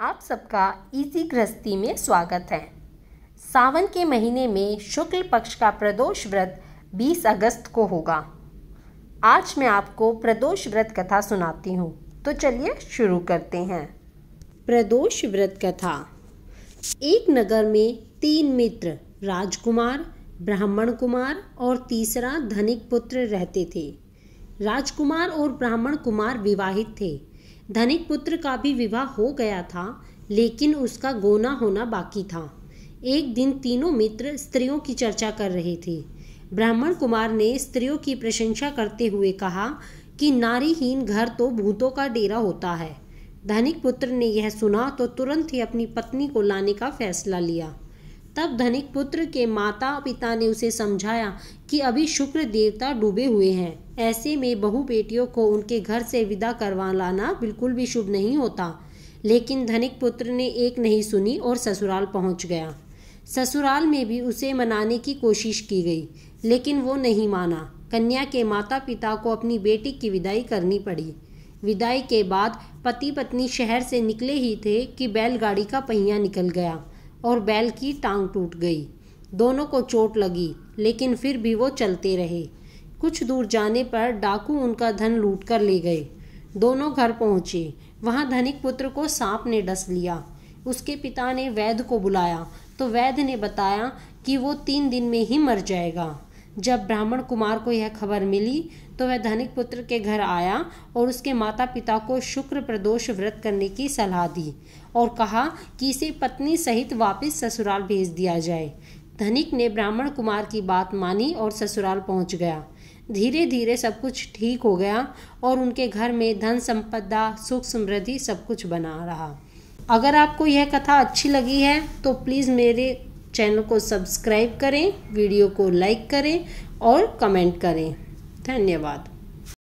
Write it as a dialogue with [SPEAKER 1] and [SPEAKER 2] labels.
[SPEAKER 1] आप सबका इजी गृहस्थी में स्वागत है। सावन के महीने में शुक्ल पक्ष का प्रदोष व्रत 20 अगस्त को होगा। आज मैं आपको प्रदोष व्रत कथा सुनाती हूँ। तो चलिए शुरू करते हैं। प्रदोष व्रत कथा। एक नगर में तीन मित्र, राजकुमार, ब्राह्मण कुमार और तीसरा धनिक पुत्र रहते थे। राजकुमार और ब्राह्मण कुमार विवाहित थे। धनिक पुत्र का भी विवाह हो गया था, लेकिन उसका गोना होना बाकी था। एक दिन तीनों मित्र स्त्रियों की चर्चा कर रहे थे। ब्राह्मण कुमार ने स्त्रियों की प्रशंसा करते हुए कहा कि नारीहीन घर तो भूतों का डेरा होता है। धनिक पुत्र ने यह सुना तो तुरंत ही अपनी पत्नी को लाने का फैसला लिया। तब धनिक पुत्र के माता पिता ने उसे समझाया कि अभी शुक्र देवता डूबे हुए हैं। ऐसे में बहु बेटियों को उनके घर से विदा करवा लाना बिल्कुल भी शुभ नहीं होता। लेकिन धनिक पुत्र ने एक नहीं सुनी और ससुराल पहुँच गया। ससुराल में भी उसे मनाने की कोशिश की गई, लेकिन वो नहीं माना। कन्या के माता पिता को अपनी बेटी की विदाई करनी पड़ी। विदाई के बाद पति पत्नी शहर से निकले ही थे कि बैलगाड़ी का पहिया निकल गया। और बैल की टांग टूट गई। दोनों को चोट लगी, लेकिन फिर भी वो चलते रहे। कुछ दूर जाने पर डाकू उनका धन लूट कर ले गए। दोनों घर पहुँचे। वहाँ धनिक पुत्र को सांप ने डस लिया। उसके पिता ने वैद्य को बुलाया। तो वैद्य ने बताया कि वो तीन दिन में ही मर जाएगा। जब ब्राह्मण कुमार को यह खबर मिली तो वह धनिक पुत्र के घर आया और उसके माता पिता को शुक्र प्रदोष व्रत करने की सलाह दी और कहा कि इसे पत्नी सहित वापस ससुराल भेज दिया जाए। धनिक ने ब्राह्मण कुमार की बात मानी और ससुराल पहुँच गया। धीरे धीरे सब कुछ ठीक हो गया और उनके घर में धन संपदा, सुख समृद्धि सब कुछ बना रहा। अगर आपको यह कथा अच्छी लगी है तो प्लीज़ मेरे चैनल को सब्सक्राइब करें वीडियो को लाइक करें और कमेंट करें। धन्यवाद।